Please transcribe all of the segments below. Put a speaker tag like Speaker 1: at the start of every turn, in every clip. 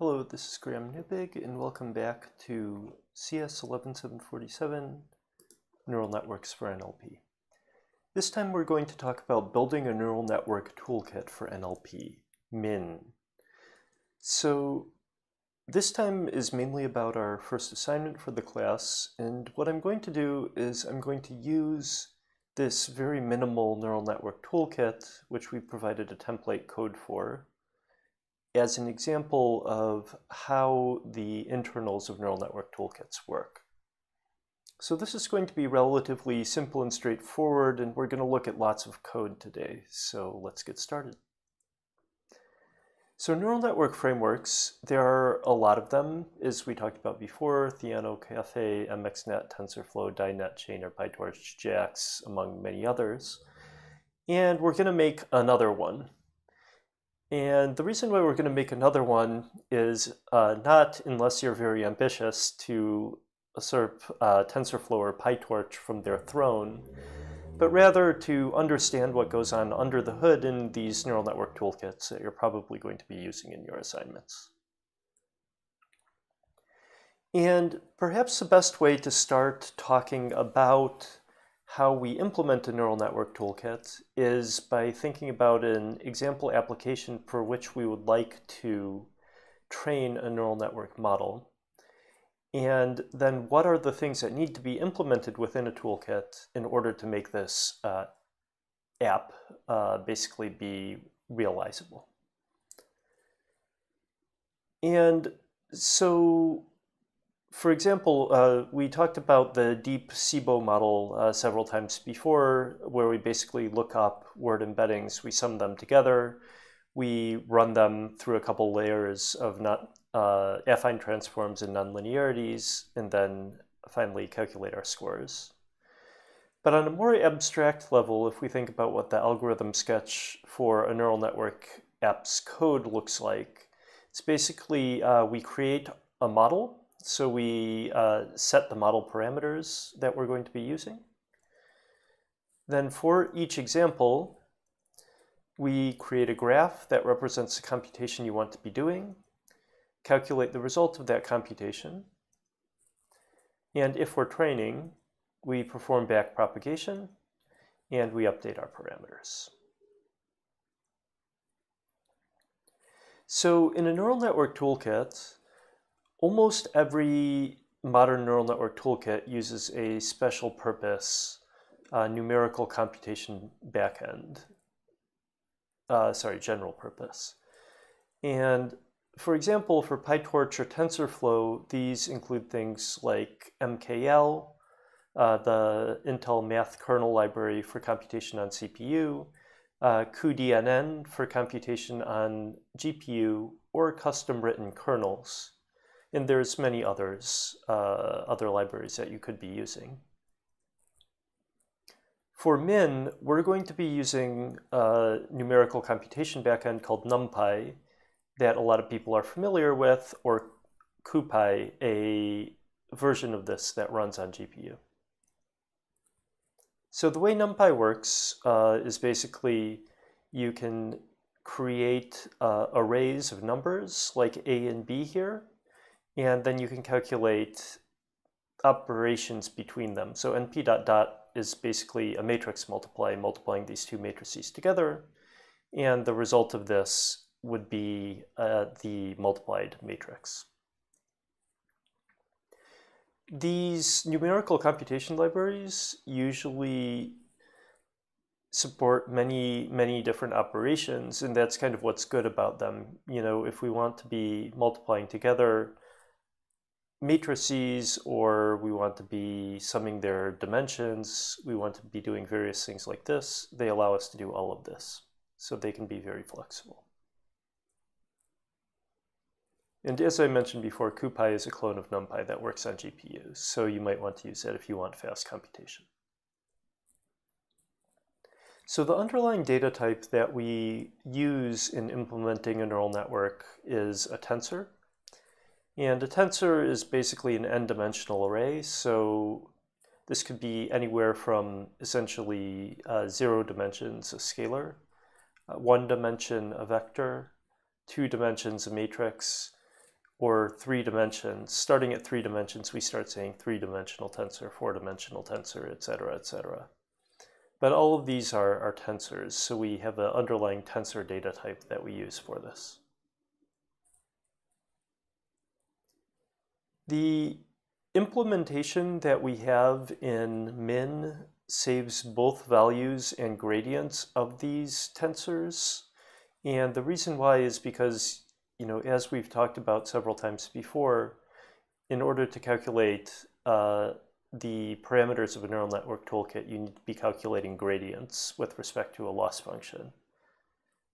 Speaker 1: Hello, this is Graham Neubig, and welcome back to CS 11747, Neural Networks for NLP. This time we're going to talk about building a neural network toolkit for NLP, minnn. So this time is mainly about our first assignment for the class, and what I'm going to do is I'm going to use this very minimal neural network toolkit, which we provided a template code for, as an example of how the internals of neural network toolkits work. So this is going to be relatively simple and straightforward, and we're going to look at lots of code today. So let's get started. So neural network frameworks, there are a lot of them, as we talked about before, Theano, Caffe, MXNet, TensorFlow, DyNet, Chainer, PyTorch, JAX, among many others. And we're going to make another one. And the reason why we're going to make another one is uh, not unless you're very ambitious to usurp uh, TensorFlow or PyTorch from their throne, but rather to understand what goes on under the hood in these neural network toolkits that you're probably going to be using in your assignments. And perhaps the best way to start talking about how we implement a neural network toolkit is by thinking about an example application for which we would like to train a neural network model. And then what are the things that need to be implemented within a toolkit in order to make this uh, app uh, basically be realizable. And so for example, uh, we talked about the deep CBOW model uh, several times before, where we basically look up word embeddings, we sum them together, we run them through a couple layers of not, uh, affine transforms and nonlinearities, and then finally calculate our scores. But on a more abstract level, if we think about what the algorithm sketch for a neural network app's code looks like, it's basically uh, we create a model so we uh, set the model parameters that we're going to be using. Then for each example, we create a graph that represents the computation you want to be doing, calculate the result of that computation, and if we're training, we perform back propagation, and we update our parameters. So in a neural network toolkit, Almost every modern neural network toolkit uses a special purpose uh, numerical computation backend. Uh, sorry, general purpose. And for example, for PyTorch or TensorFlow, these include things like MKL, uh, the Intel Math kernel library for computation on CPU, uh, cuDNN for computation on GPU, or custom written kernels. And there's many others, uh, other libraries that you could be using. For minnn, we're going to be using a numerical computation backend called NumPy that a lot of people are familiar with, or CuPy, a version of this that runs on GPU. So the way NumPy works uh, is basically you can create uh, arrays of numbers like A and B here, and then you can calculate operations between them. So np dot dot is basically a matrix multiply, multiplying these two matrices together. And the result of this would be uh, the multiplied matrix. These numerical computation libraries usually support many, many different operations, and that's kind of what's good about them. You know, if we want to be multiplying together matrices or we want to be summing their dimensions, we want to be doing various things like this, they allow us to do all of this. So they can be very flexible. And as I mentioned before, CuPy is a clone of NumPy that works on GPUs, so you might want to use that if you want fast computation. So the underlying data type that we use in implementing a neural network is a tensor. And a tensor is basically an n-dimensional array, so this could be anywhere from essentially uh, zero dimensions, a scalar, uh, one dimension, a vector, two dimensions, a matrix, or three dimensions. Starting at three dimensions, we start saying three-dimensional tensor, four-dimensional tensor, etc., cetera, et cetera. But all of these are, are tensors, so we have an underlying tensor data type that we use for this. The implementation that we have in minnn saves both values and gradients of these tensors. And the reason why is because, you know, as we've talked about several times before, in order to calculate uh, the parameters of a neural network toolkit, you need to be calculating gradients with respect to a loss function.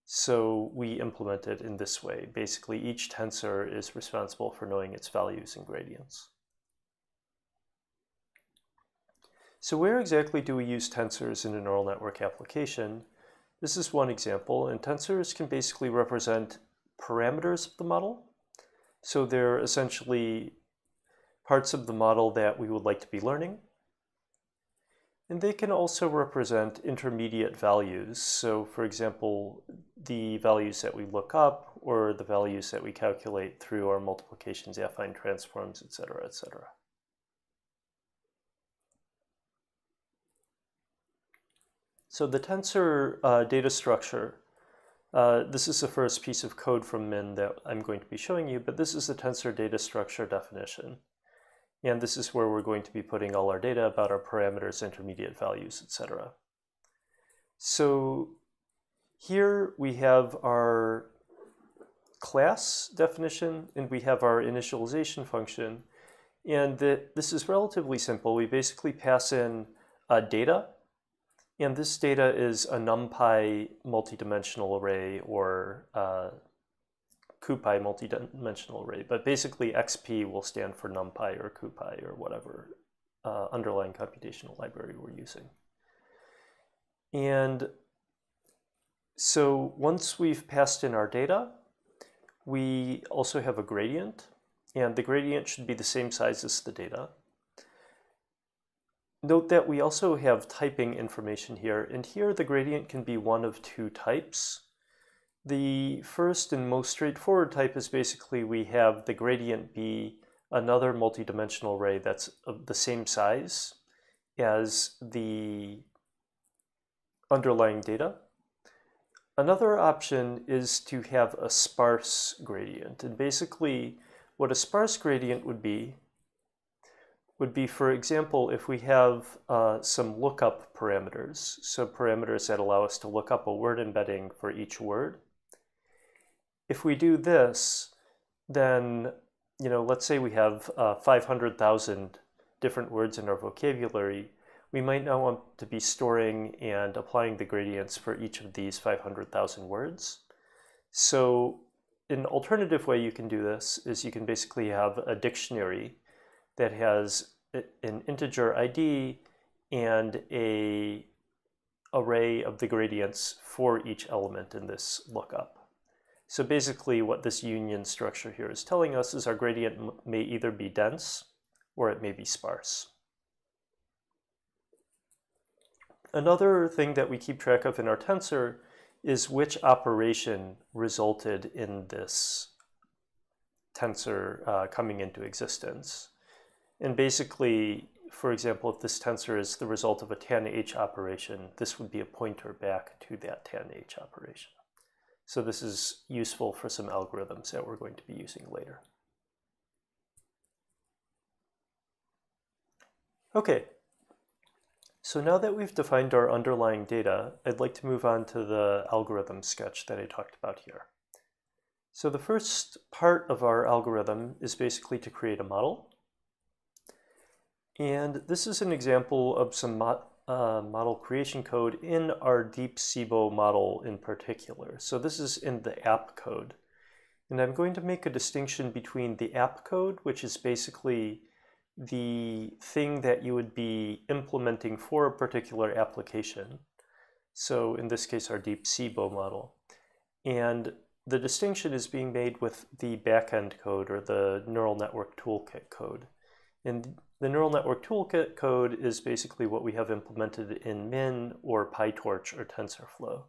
Speaker 1: So we implement it in this way. Basically, each tensor is responsible for knowing its values and gradients. So where exactly do we use tensors in a neural network application? This is one example, and tensors can basically represent parameters of the model. So they're essentially parts of the model that we would like to be learning. And they can also represent intermediate values. So for example, the values that we look up or the values that we calculate through our multiplications, affine transforms, etc., etc. So the tensor uh, data structure, uh, this is the first piece of code from minnn that I'm going to be showing you, but this is the tensor data structure definition. And this is where we're going to be putting all our data about our parameters, intermediate values, etc. So here we have our class definition and we have our initialization function. And the, this is relatively simple. We basically pass in uh, data and this data is a NumPy multidimensional array or uh, CuPy multidimensional array, but basically XP will stand for NumPy or CuPy or whatever uh, underlying computational library we're using. And so once we've passed in our data, we also have a gradient, and the gradient should be the same size as the data. Note that we also have typing information here, and here the gradient can be one of two types. The first and most straightforward type is basically we have the gradient be another multidimensional array that's of the same size as the underlying data. Another option is to have a sparse gradient. And basically what a sparse gradient would be would be, for example, if we have uh, some lookup parameters, so parameters that allow us to look up a word embedding for each word. If we do this, then, you know, let's say we have uh, 500,000 different words in our vocabulary, we might now want to be storing and applying the gradients for each of these 500,000 words. So an alternative way you can do this is you can basically have a dictionary that has an integer ID and a array of the gradients for each element in this lookup. So basically what this union structure here is telling us is our gradient may either be dense or it may be sparse. Another thing that we keep track of in our tensor is which operation resulted in this tensor uh, coming into existence. And basically, for example, if this tensor is the result of a tanh operation, this would be a pointer back to that tanh operation. So this is useful for some algorithms that we're going to be using later. Okay, so now that we've defined our underlying data, I'd like to move on to the algorithm sketch that I talked about here. So the first part of our algorithm is basically to create a model. And this is an example of some uh, model creation code in our Deep CBOW model in particular. So this is in the app code. And I'm going to make a distinction between the app code, which is basically the thing that you would be implementing for a particular application. So in this case, our Deep CBOW model. And the distinction is being made with the backend code or the neural network toolkit code. And the neural network toolkit code is basically what we have implemented in minnn or PyTorch or TensorFlow.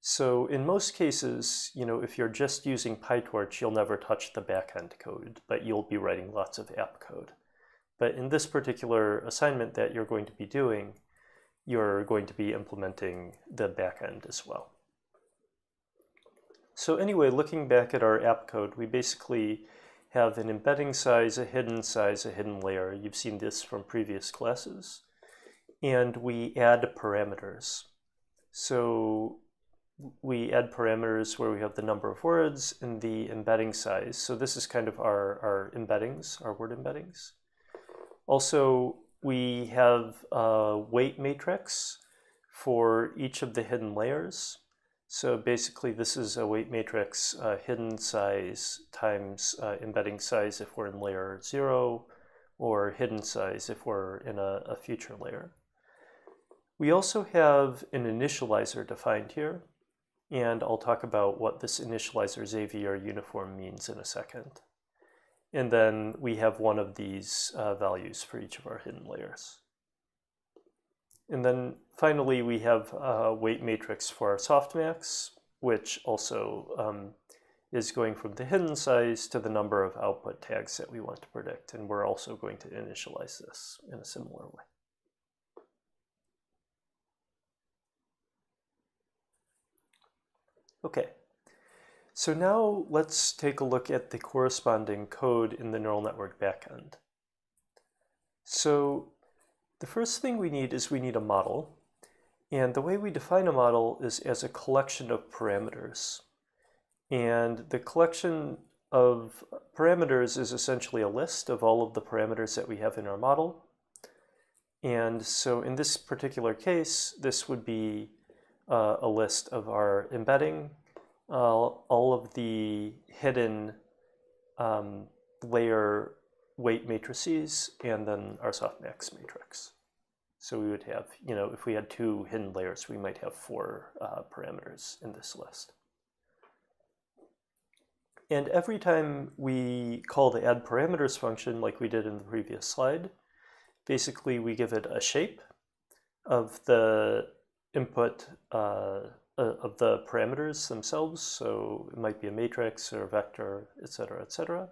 Speaker 1: So in most cases, you know, if you're just using PyTorch, you'll never touch the backend code, but you'll be writing lots of app code. But in this particular assignment that you're going to be doing, you're going to be implementing the backend as well. So anyway, looking back at our app code, we basically have an embedding size, a hidden size, a hidden layer. You've seen this from previous classes. And we add parameters. So we add parameters where we have the number of words and the embedding size. So this is kind of our, our embeddings, our word embeddings. Also, we have a weight matrix for each of the hidden layers. So basically this is a weight matrix, uh, hidden size times uh, embedding size if we're in layer zero, or hidden size if we're in a, a future layer. We also have an initializer defined here. And I'll talk about what this initializer Xavier uniform means in a second. And then we have one of these uh, values for each of our hidden layers. And then finally, we have a weight matrix for our softmax, which also um, is going from the hidden size to the number of output tags that we want to predict. And we're also going to initialize this in a similar way. Okay, so now let's take a look at the corresponding code in the neural network backend. So the first thing we need is we need a model. And the way we define a model is as a collection of parameters. And the collection of parameters is essentially a list of all of the parameters that we have in our model. And so in this particular case, this would be uh, a list of our embedding, uh, all of the hidden um, layer weight matrices, and then our softmax matrix. So we would have, you know, if we had two hidden layers, we might have four uh, parameters in this list. And every time we call the add parameters function like we did in the previous slide, basically we give it a shape of the input uh, uh, of the parameters themselves. So it might be a matrix or a vector, etc., etc.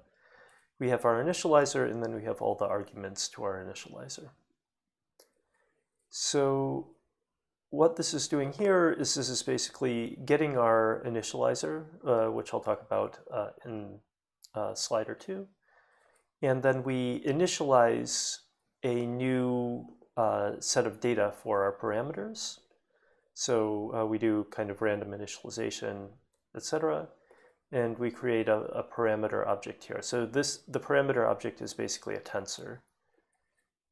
Speaker 1: We have our initializer, and then we have all the arguments to our initializer. So what this is doing here is this is basically getting our initializer, uh, which I'll talk about uh, in uh, slide or two. And then we initialize a new uh, set of data for our parameters. So uh, we do kind of random initialization, etc. And we create a, a, parameter object here. So this the parameter object is basically a tensor.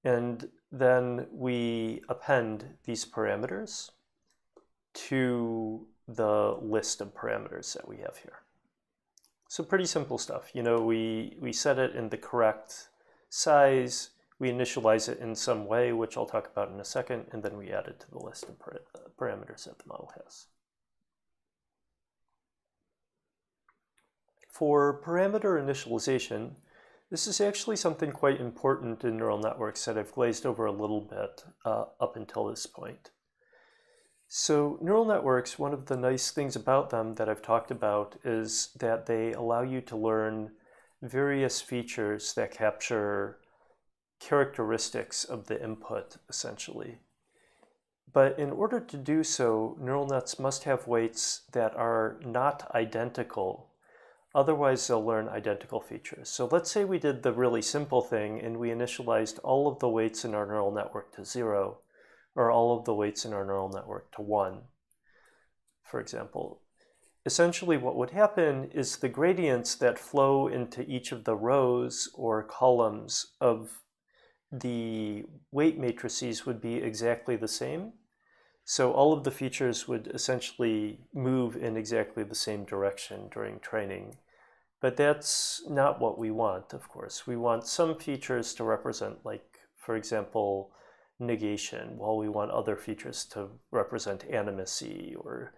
Speaker 1: And then we append these parameters to the list of parameters that we have here. So pretty simple stuff. You know, we, we set it in the correct size, we initialize it in some way, which I'll talk about in a second, and then we add it to the list of uh, parameters that the model has. For parameter initialization, this is actually something quite important in neural networks that I've glazed over a little bit uh, up until this point. So neural networks, one of the nice things about them that I've talked about is that they allow you to learn various features that capture characteristics of the input, essentially. But in order to do so, neural nets must have weights that are not identical. Otherwise, they'll learn identical features. So let's say we did the really simple thing and we initialized all of the weights in our neural network to zero, or all of the weights in our neural network to one, for example. Essentially, what would happen is the gradients that flow into each of the rows or columns of the weight matrices would be exactly the same. So all of the features would essentially move in exactly the same direction during training. But that's not what we want, of course. We want some features to represent, like, for example, negation, while we want other features to represent animacy or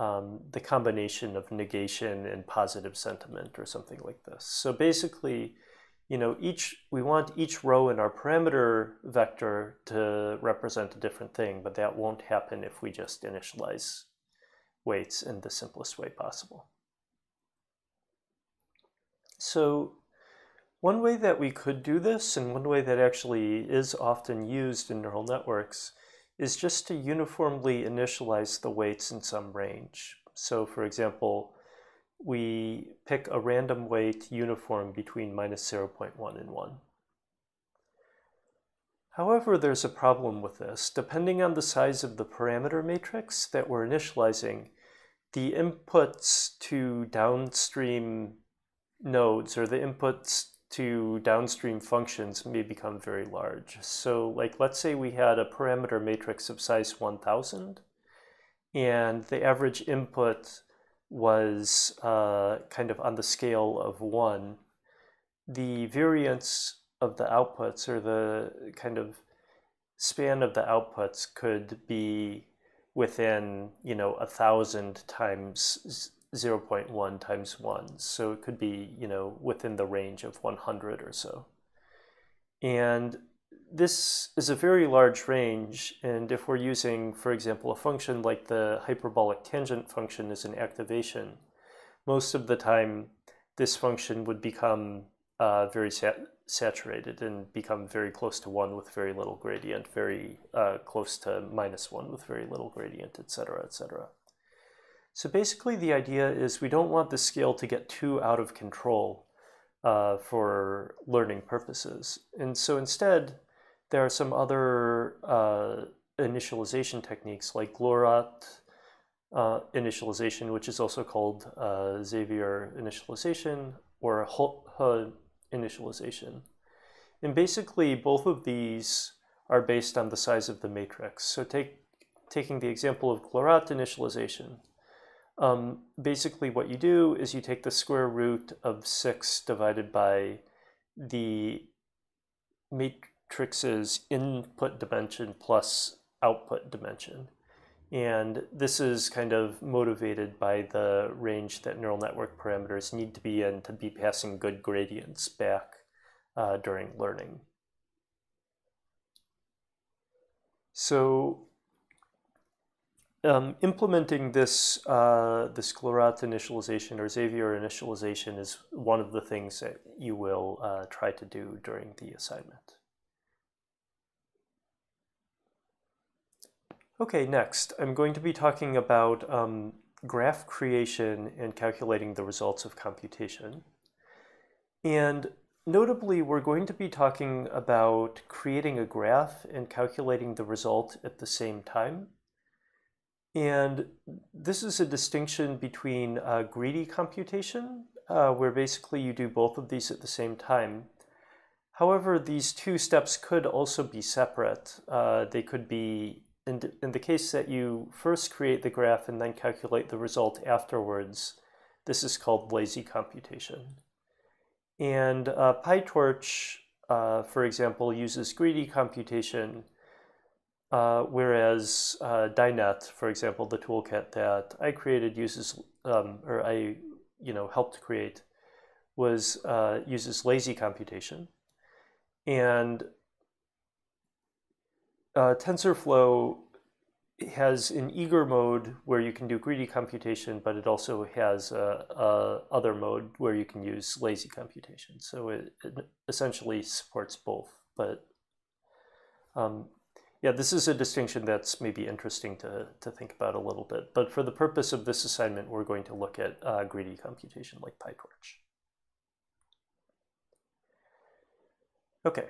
Speaker 1: um, the combination of negation and positive sentiment or something like this. So basically, you know, each we want each row in our parameter vector to represent a different thing, but that won't happen if we just initialize weights in the simplest way possible. So one way that we could do this, and one way that actually is often used in neural networks, is just to uniformly initialize the weights in some range. So for example, we pick a random weight uniform between minus 0.1 and 1. However, there's a problem with this. Depending on the size of the parameter matrix that we're initializing, the inputs to downstream nodes or the inputs to downstream functions may become very large. So like let's say we had a parameter matrix of size 1000 and the average input was uh, kind of on the scale of one. The variance of the outputs or the kind of span of the outputs could be within, you know, a thousand times 0.1 times 1. So it could be, you know, within the range of 100 or so. And this is a very large range. And if we're using, for example, a function like the hyperbolic tangent function as an activation, most of the time this function would become uh, very sat saturated and become very close to 1 with very little gradient, very uh, close to minus 1 with very little gradient, etc., etc. So basically the idea is we don't want the scale to get too out of control uh, for learning purposes. And so instead, there are some other uh, initialization techniques like Glorot uh, initialization, which is also called uh, Xavier initialization or He initialization. And basically both of these are based on the size of the matrix. So take, taking the example of Glorot initialization, um, basically what you do is you take the square root of 6 divided by the matrix's input dimension plus output dimension. And this is kind of motivated by the range that neural network parameters need to be in to be passing good gradients back uh, during learning. So um, implementing this uh, this Glorot initialization or Xavier initialization is one of the things that you will uh, try to do during the assignment. Okay, next I'm going to be talking about um, graph creation and calculating the results of computation. And notably, we're going to be talking about creating a graph and calculating the result at the same time. And this is a distinction between uh, greedy computation, uh, where basically you do both of these at the same time. However, these two steps could also be separate. Uh, they could be, in, in the case that you first create the graph and then calculate the result afterwards, this is called lazy computation. And uh, PyTorch, uh, for example, uses greedy computation uh, whereas uh, Dynet, for example, the toolkit that I created uses, um, or I, you know, helped create, was uh, uses lazy computation, and uh, TensorFlow has an eager mode where you can do greedy computation, but it also has a, a other mode where you can use lazy computation. So it, it essentially supports both, but um, yeah, this is a distinction that's maybe interesting to, to think about a little bit. But for the purpose of this assignment, we're going to look at uh, greedy computation like PyTorch. Okay,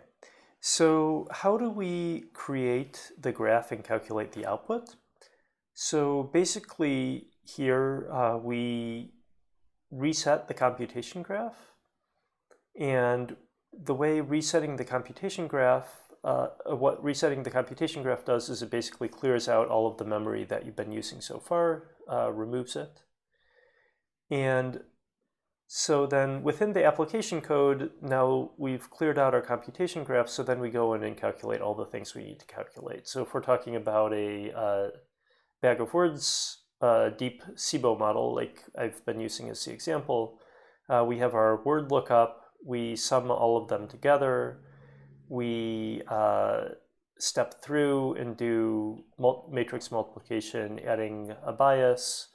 Speaker 1: so how do we create the graph and calculate the output? So basically here uh, we reset the computation graph. And the way resetting the computation graph uh, what resetting the computation graph does is it basically clears out all of the memory that you've been using so far, uh, removes it. And so then within the application code, now we've cleared out our computation graph, so then we go in and calculate all the things we need to calculate. So if we're talking about a uh, bag of words, uh, deep CBOW model, like I've been using as the example, uh, we have our word lookup, we sum all of them together, we uh, step through and do matrix multiplication, adding a bias,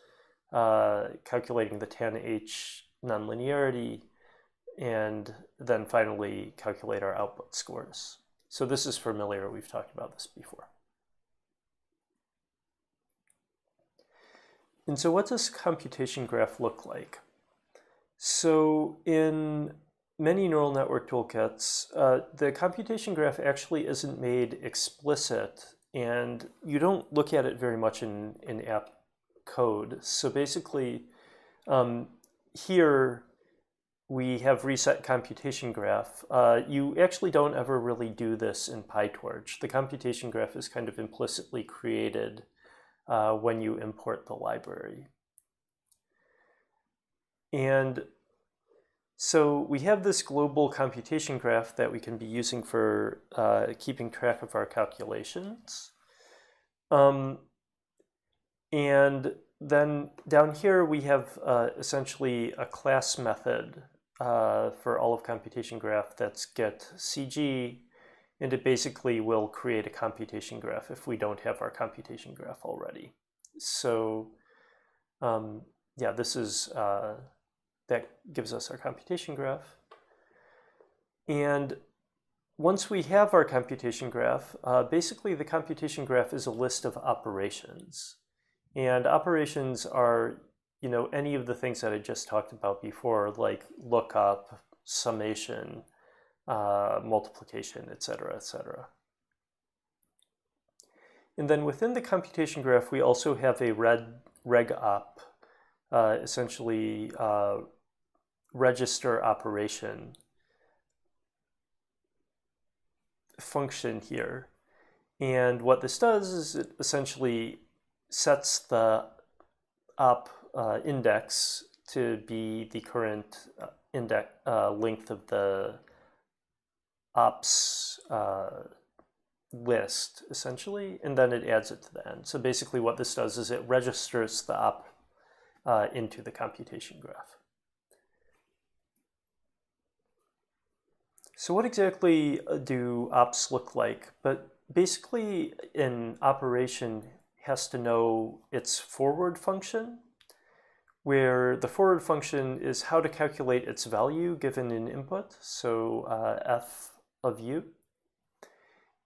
Speaker 1: uh, calculating the tan h nonlinearity, and then finally calculate our output scores. So this is familiar, we've talked about this before. And so what does computation graph look like? So in many neural network toolkits, uh, the computation graph actually isn't made explicit and you don't look at it very much in, in app code. So basically, um, here we have reset computation graph. Uh, you actually don't ever really do this in PyTorch. The computation graph is kind of implicitly created uh, when you import the library. And so we have this global computation graph that we can be using for uh, keeping track of our calculations. Um, and then down here we have uh, essentially a class method uh, for all of computation graph that's get CG, and it basically will create a computation graph if we don't have our computation graph already. So um, yeah, this is, uh, that gives us our computation graph. And once we have our computation graph, uh, basically the computation graph is a list of operations. And operations are, you know, any of the things that I just talked about before, like lookup, summation, uh, multiplication, etc., etc. And then within the computation graph, we also have a red reg op, uh, essentially uh, register operation function here. And what this does is it essentially sets the op uh, index to be the current uh, index uh, length of the ops uh, list, essentially, and then it adds it to the end. So basically what this does is it registers the op uh, into the computation graph. So what exactly uh, do ops look like? But basically an operation has to know its forward function, where the forward function is how to calculate its value given an input, so uh, f of u,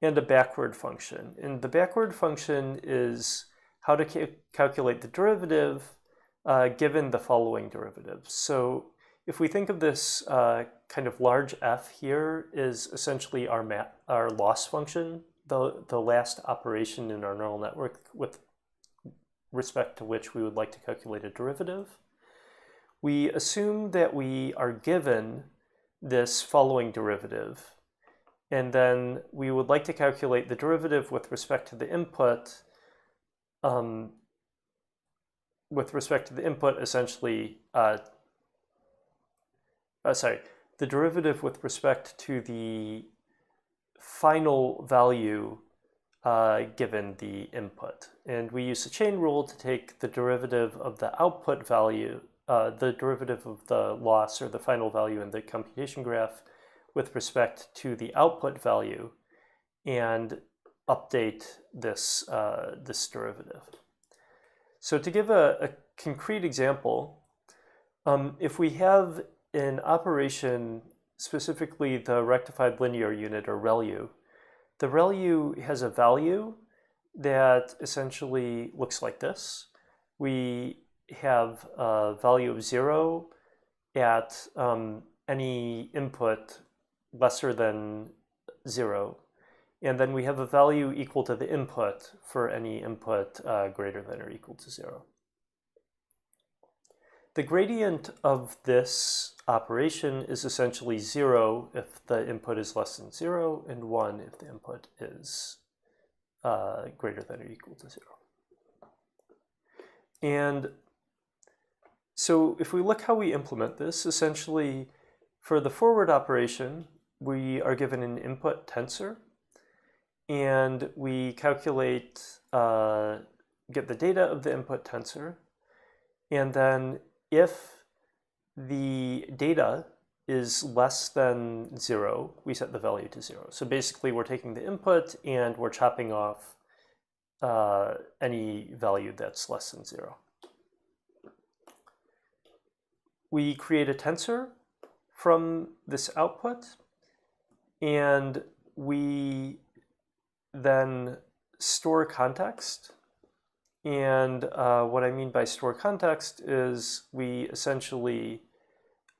Speaker 1: and a backward function. And the backward function is how to ca calculate the derivative uh, given the following derivative. So if we think of this uh, kind of large f here is essentially our, our loss function the, the last operation in our neural network with respect to which we would like to calculate a derivative. We assume that we are given this following derivative, and then we would like to calculate the derivative with respect to the input. Um, with respect to the input, essentially, uh, uh, sorry, the derivative with respect to the final value uh, given the input. And we use the chain rule to take the derivative of the output value, uh, the derivative of the loss or the final value in the computation graph with respect to the output value and update this, uh, this derivative. So to give a, a concrete example, um, if we have an operation specifically the rectified linear unit or ReLU, the ReLU has a value that essentially looks like this. We have a value of zero at um, any input lesser than zero. And then we have a value equal to the input for any input uh, greater than or equal to zero. The gradient of this operation is essentially zero if the input is less than zero and one if the input is uh, greater than or equal to zero. And so if we look how we implement this, essentially for the forward operation, we are given an input tensor and we calculate, uh, get the data of the input tensor and then if the data is less than zero, we set the value to zero. So basically we're taking the input and we're chopping off uh, any value that's less than zero. we create a tensor from this output, and we then store context. And uh, what I mean by store context is we essentially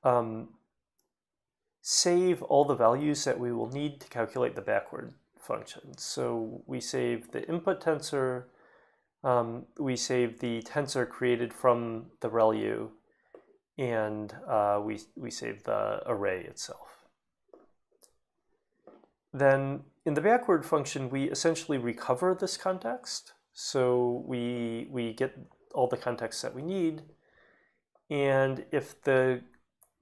Speaker 1: um, save all the values that we will need to calculate the backward function. So we save the input tensor, um, we save the tensor created from the ReLU, and uh, we, we save the array itself. Then in the backward function, we essentially recover this context. So we, we get all the context that we need. And if the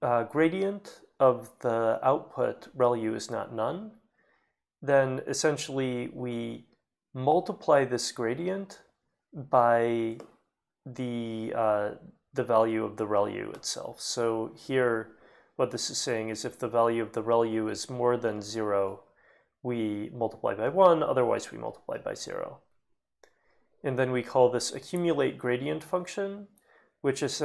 Speaker 1: uh, gradient of the output ReLU is not none, then essentially we multiply this gradient by the, uh, the value of the ReLU itself. So here, what this is saying is if the value of the ReLU is more than zero, we multiply by one, otherwise we multiply by zero. And then we call this accumulate gradient function, which is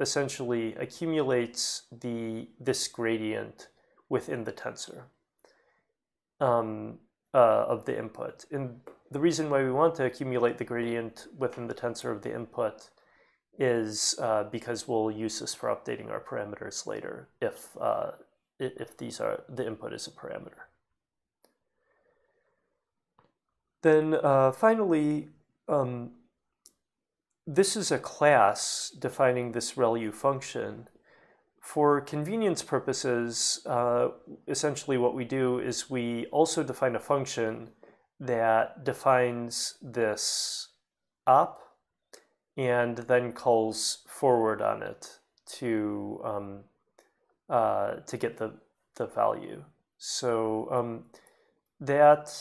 Speaker 1: essentially accumulates the this gradient within the tensor um, uh, of the input. And the reason why we want to accumulate the gradient within the tensor of the input is uh, because we'll use this for updating our parameters later if, uh, if these are the input is a parameter. Then uh, finally, um, this is a class defining this ReLU function. For convenience purposes, uh, essentially what we do is we also define a function that defines this op and then calls forward on it to um, uh, to get the, the value. So um, that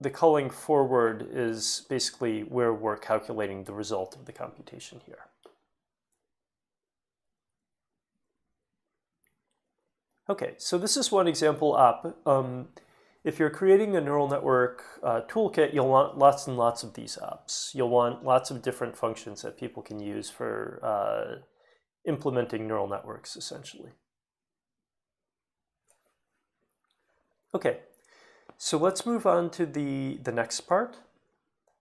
Speaker 1: the calling forward is basically where we're calculating the result of the computation here. Okay, so this is one example op. Um, if you're creating a neural network uh, toolkit, you'll want lots and lots of these ops. You'll want lots of different functions that people can use for uh, implementing neural networks, essentially. Okay, so let's move on to the, the next part.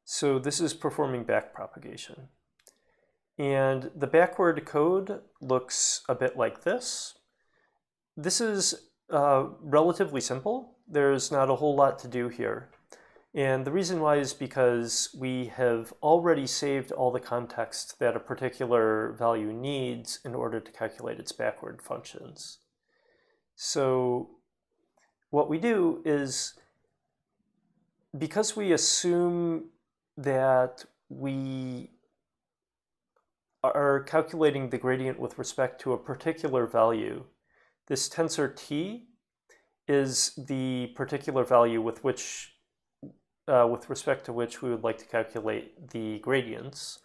Speaker 1: So this is performing backpropagation. And the backward code looks a bit like this. This is uh, relatively simple. There's not a whole lot to do here. And the reason why is because we have already saved all the context that a particular value needs in order to calculate its backward functions. So what we do is because we assume that we are calculating the gradient with respect to a particular value, this tensor t is the particular value with which, uh, with respect to which we would like to calculate the gradients.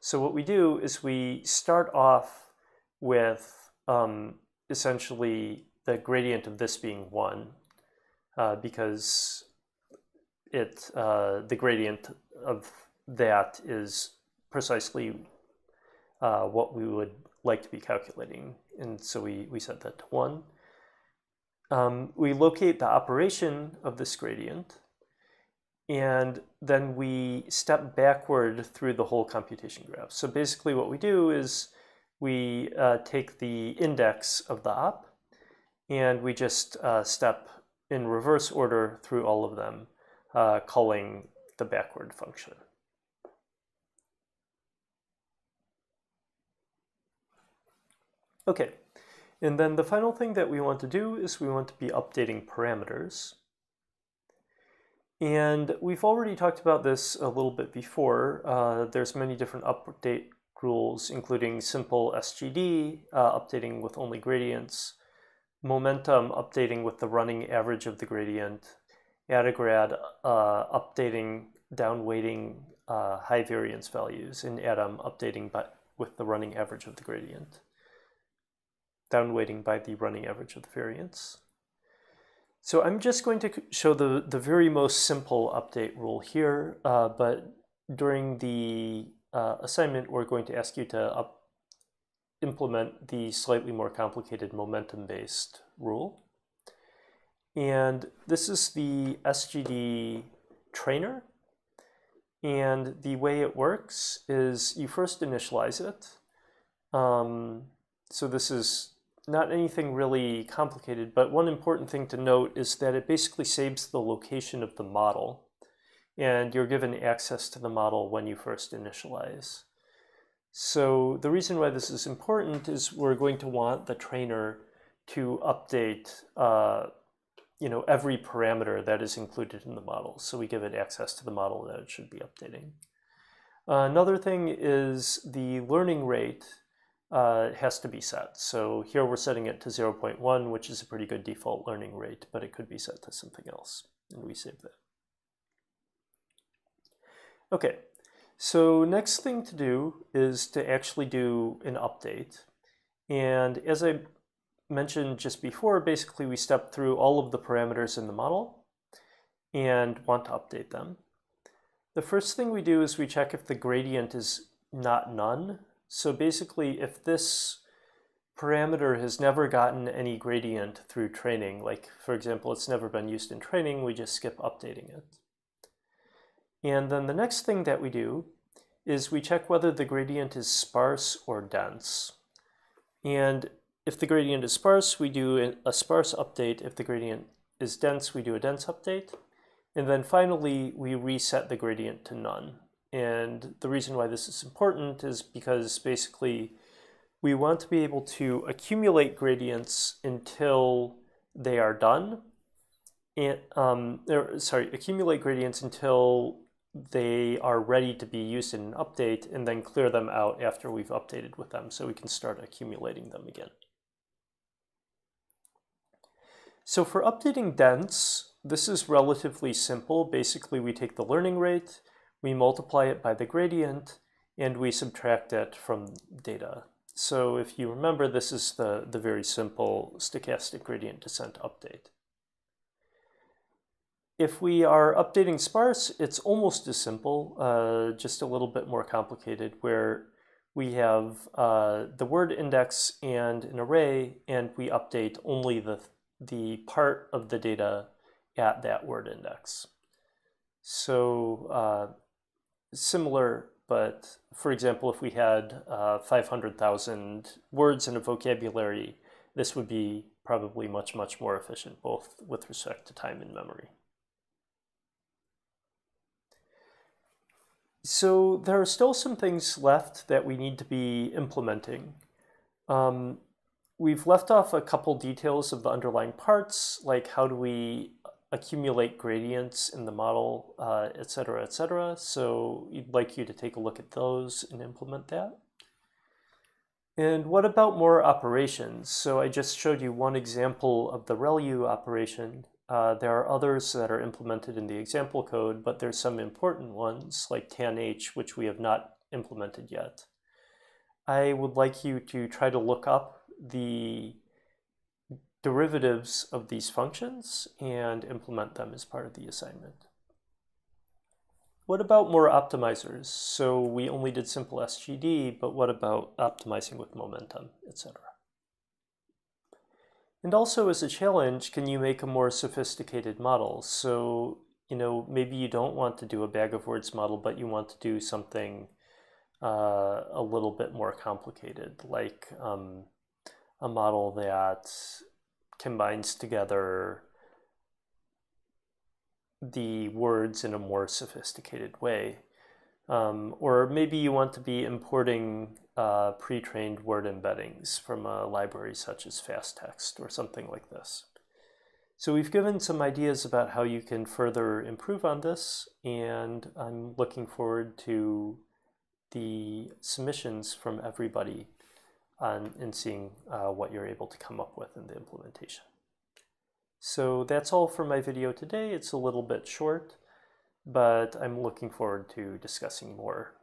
Speaker 1: So what we do is we start off with um, essentially the gradient of this being 1, uh, because it uh, the gradient of that is precisely uh, what we would like to be calculating. And so we, we set that to 1. Um, we locate the operation of this gradient, and then we step backward through the whole computation graph. So basically what we do is we uh, take the index of the op, and we just uh, step in reverse order through all of them uh, calling the backward function. Okay, and then the final thing that we want to do is we want to be updating parameters. And we've already talked about this a little bit before. Uh, there's many different update rules, including simple SGD, uh, updating with only gradients, momentum updating with the running average of the gradient, Adagrad uh, updating down weighting uh, high variance values in Adam updating by, with the running average of the gradient. Down weighting by the running average of the variance. So I'm just going to show the, the very most simple update rule here, uh, but during the uh, assignment, we're going to ask you to up, implement the slightly more complicated momentum-based rule. And this is the SGD trainer. And the way it works is you first initialize it. Um, so this is not anything really complicated, but one important thing to note is that it basically saves the location of the model. And you're given access to the model when you first initialize. So the reason why this is important is we're going to want the trainer to update uh, you know, every parameter that is included in the model. So we give it access to the model that it should be updating. Uh, another thing is the learning rate uh, has to be set. So here we're setting it to 0.1, which is a pretty good default learning rate, but it could be set to something else, and we save that. Okay, so next thing to do is to actually do an update. And as I mentioned just before, basically we step through all of the parameters in the model and want to update them. The first thing we do is we check if the gradient is not none. So basically if this parameter has never gotten any gradient through training, like for example, it's never been used in training, we just skip updating it. And then the next thing that we do is we check whether the gradient is sparse or dense. And if the gradient is sparse, we do a sparse update. If the gradient is dense, we do a dense update. And then finally, we reset the gradient to none. And the reason why this is important is because basically we want to be able to accumulate gradients until they are done. And, um, or, sorry, accumulate gradients until they are ready to be used in an update and then clear them out after we've updated with them so we can start accumulating them again. So for updating dense, this is relatively simple. Basically, we take the learning rate, we multiply it by the gradient, and we subtract it from data. So if you remember, this is the, the very simple stochastic gradient descent update. If we are updating sparse, it's almost as simple, uh, just a little bit more complicated, where we have uh, the word index and an array, and we update only the the part of the data at that word index. So uh, similar, but for example, if we had uh, 500,000 words in a vocabulary, this would be probably much, much more efficient, both with respect to time and memory. So there are still some things left that we need to be implementing. Um, We've left off a couple details of the underlying parts, like how do we accumulate gradients in the model, uh, et cetera, et cetera. So we'd like you to take a look at those and implement that. And what about more operations? So I just showed you one example of the ReLU operation. Uh, there are others that are implemented in the example code, but there's some important ones like tanh, which we have not implemented yet. I would like you to try to look up the derivatives of these functions and implement them as part of the assignment. What about more optimizers? So we only did simple SGD, but what about optimizing with momentum, etc.? And also as a challenge, can you make a more sophisticated model? So, you know, maybe you don't want to do a bag of words model, but you want to do something uh, a little bit more complicated, like um, a model that combines together the words in a more sophisticated way. Um, or maybe you want to be importing uh, pre-trained word embeddings from a library such as FastText or something like this. So we've given some ideas about how you can further improve on this, and I'm looking forward to the submissions from everybody on, and seeing uh, what you're able to come up with in the implementation. So that's all for my video today. It's a little bit short, but I'm looking forward to discussing more